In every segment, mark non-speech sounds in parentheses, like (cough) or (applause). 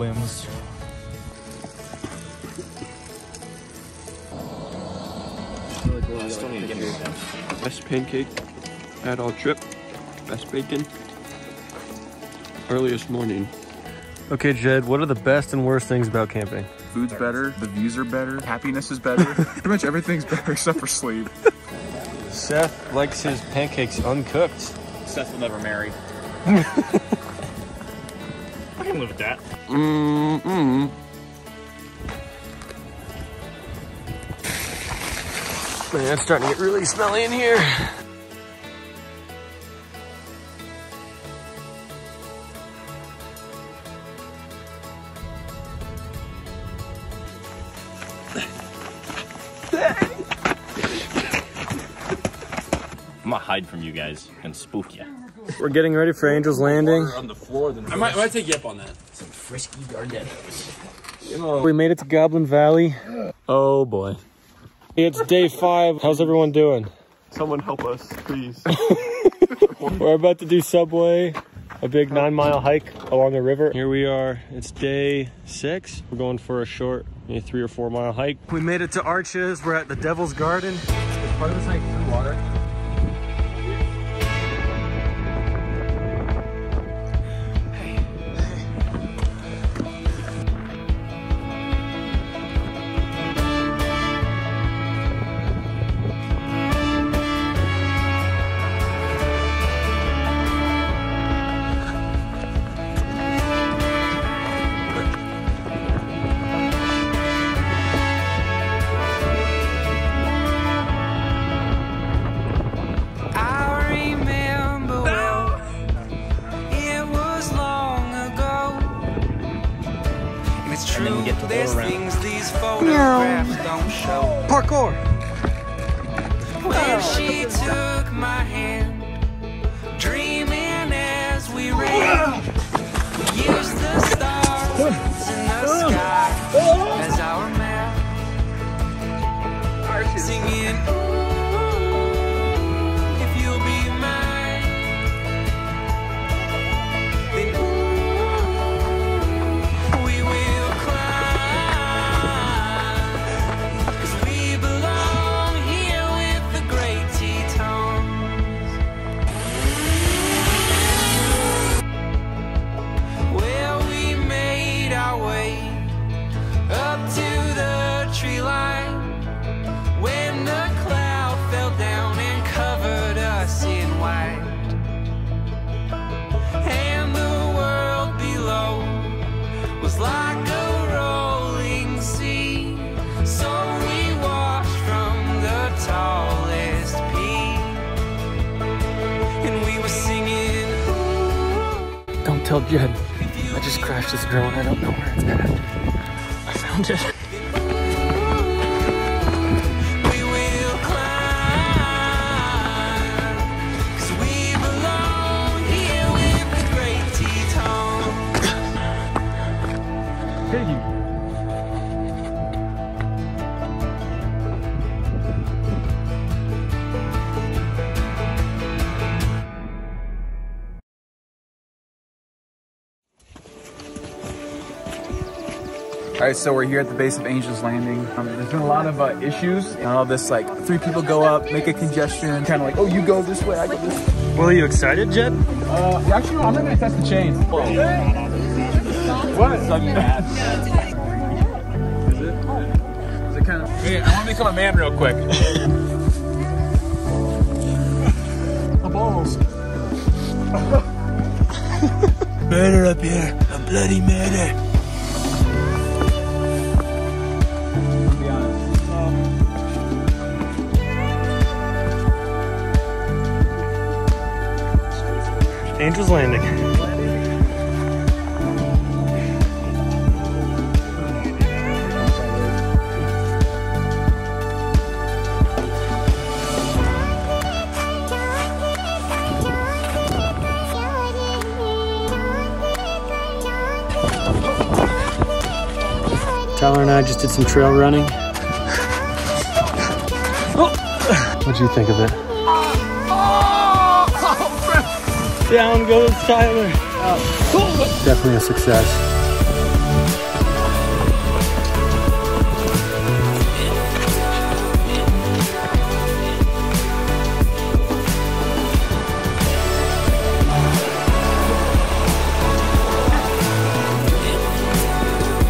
limbs. I still need to get me Best pancake at all trip. Best bacon. Earliest morning. Okay, Jed, what are the best and worst things about camping? Food's better, the views are better, happiness is better. (laughs) Pretty much everything's better except for sleep. Seth likes his pancakes uncooked. Seth will never marry. (laughs) I can live with that. Mm-mm. Man, it's starting to get really smelly in here. I'm gonna hide from you guys and spook you. We're getting ready for Angel's Landing. On the floor, then I might, I might take you up on that. some frisky Gardettos. We made it to Goblin Valley. Oh boy. It's day five. How's everyone doing? Someone help us, please. (laughs) We're about to do Subway, a big nine mile hike along a river. Here we are. It's day six. We're going for a short, maybe three or four mile hike. We made it to Arches. We're at the Devil's Garden. Part of this hike through water. Don't tell Jed. I just crashed this drone. I don't know where it's at. I found it. We All right, so we're here at the base of Angel's Landing. Um, there's been a lot of uh, issues. And all this, like, three people go up, make a congestion, kind of like, oh, you go this way, I go this way. Well, are you excited, Jed? Uh, actually, no, I'm not gonna test the chains. What? Is it? Is it kind of? Hey, I want to become a man real quick. (laughs) the balls. (laughs) Murder up here, a bloody murder. Angel's Landing. Tyler and I just did some trail running. (laughs) Oh. What'd you think of it? Down goes Tyler. Definitely a success.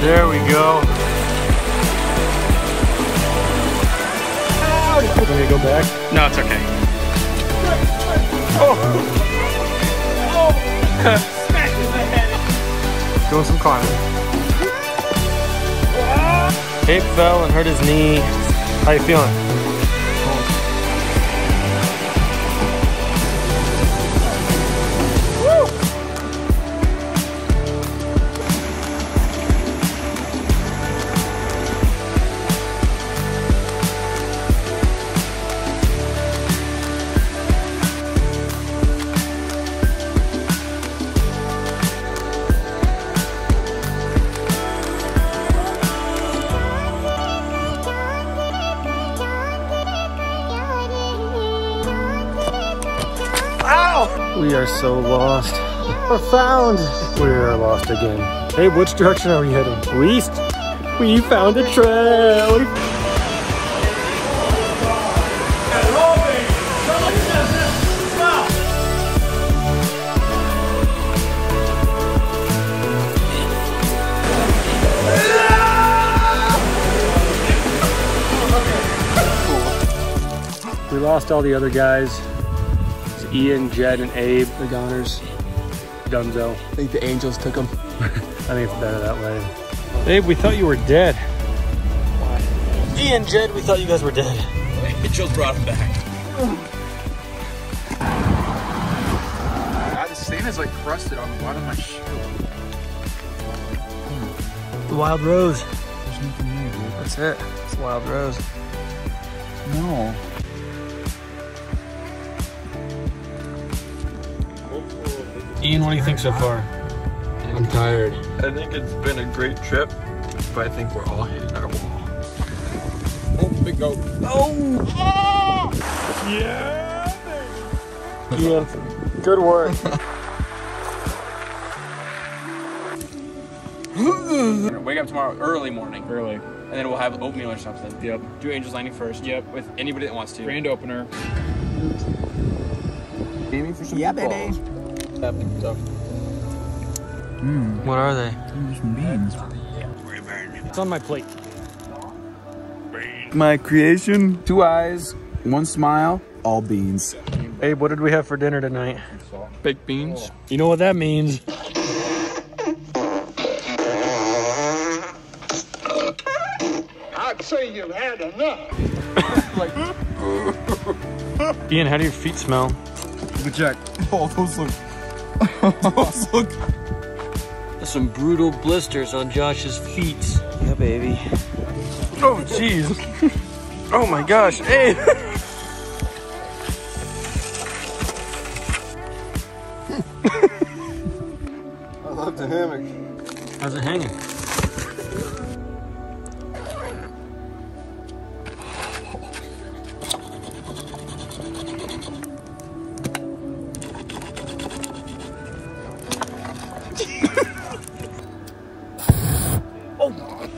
There we go. Want me to go back? No, it's okay. Oh. Doing some climbing. Abe fell and hurt his knee. How you feeling? We are so lost. Or found. We are lost again. Hey, which direction are we heading? East? We found a trail. We lost all the other guys. It's Ian, Jed, and Abe, the goners. Dunzo. I think the angels took them. (laughs) I think it's better that way. Abe, we thought you were dead. Ian, Jed, we thought you guys were dead. Angels brought him back. God, the sand is like crusted on the bottom of my shoe. The Wild Rose. There's nothing here, dude. That's it. It's the Wild Rose. No. Ian, what do you think so far? I'm tired. I think it's been a great trip, but I think we're all hitting our wall. Oh, big goat. Ian, good work. Wake up tomorrow early morning. Early. And then we'll have oatmeal or something. Yep. Do Angels Landing first. Yep. With anybody that wants to. Grand opener. Aiming for some Yeah, balls. Happening stuff. Hmm. what are they? Some beans. It's on my plate. My creation. Two eyes, one smile, all beans. Abe, what did we have for dinner tonight? Baked beans. You know what that means. I'd say you've had enough. (laughs) Ian, how do your feet smell? Good check. (laughs) Oh, those look. Those (laughs) look. Some brutal blisters on Josh's feet. Yeah, baby. Oh, jeez. oh my gosh, Abe. I love the hammock. How's it hanging? (laughs) Oh.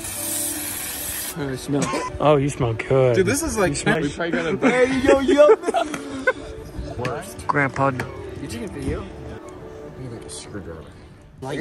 I smell. (laughs) Oh, you smell good. Dude, this is like. We probably got a Hey, yo, yo. (laughs) Grandpa. You taking video? like a screwdriver. I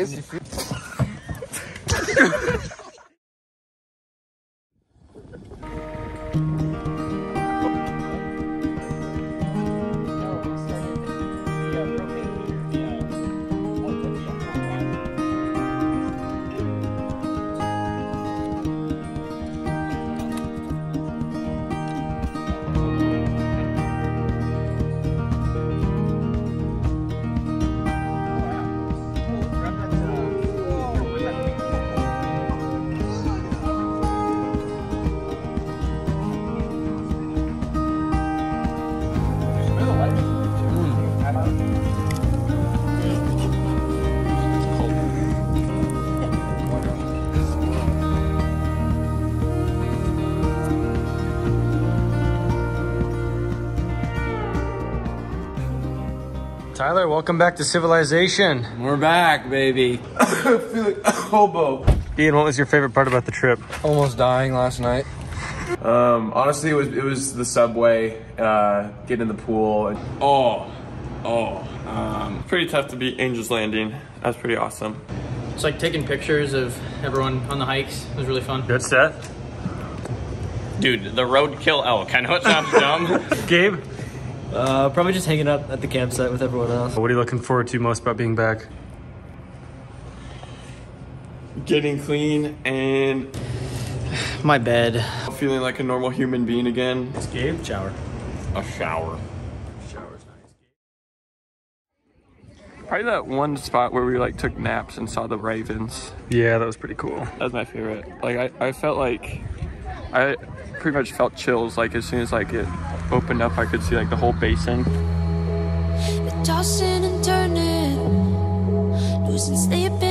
Tyler, welcome back to civilization. We're back, baby. I feel like a hobo. Ian, what was your favorite part about the trip? Almost dying last night. Um, honestly, it was it was the subway, uh, getting in the pool. And Oh, oh. Um, pretty tough to beat Angels Landing. That was pretty awesome. It's like taking pictures of everyone on the hikes. It was really fun. Good Seth. Dude, the roadkill elk. I know it sounds (laughs) dumb. Gabe, Uh, probably just hanging out at the campsite with everyone else. what are you looking forward to most about being back? Getting clean and My bed. feeling like a normal human being again. Gabe, shower. A shower. Shower's nice. Probably that one spot where we like took naps and saw the ravens. Yeah, that was pretty cool. That was my favorite. Like I, I felt like I pretty much felt chills like as soon as like it opened up I could see like the whole basin. We're tossing and turning, losing sleep